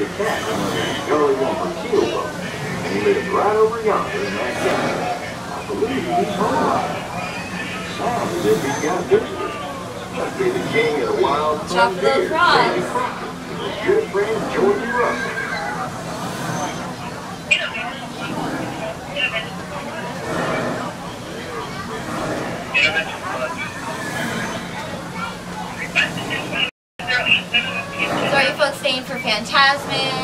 the cat under the Jolly Lumber keel boat. And he lives right over yonder in that cabin. I believe he's home. Sounds as if he's got visitors. Must be the king of the wild Drop those frontier, rods. Crockett, and his good friend Georgie Russell. So are you folks staying for Fantasmic?